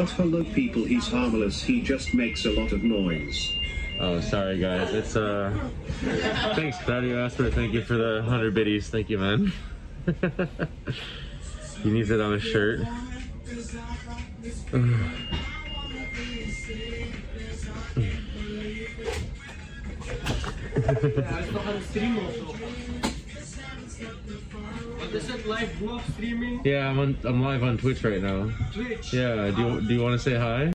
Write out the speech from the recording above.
But hello people, he's harmless, he just makes a lot of noise. Oh, sorry guys. It's uh. Thanks, Claudio Asper. Thank you for the hundred biddies. Thank you, man. he needs it on his shirt. Ayos na ka stream mo. So. What is it? Live vlog streaming? Yeah, I'm on. I'm live on Twitch right now. Twitch. Yeah. Do you Do you want to say hi?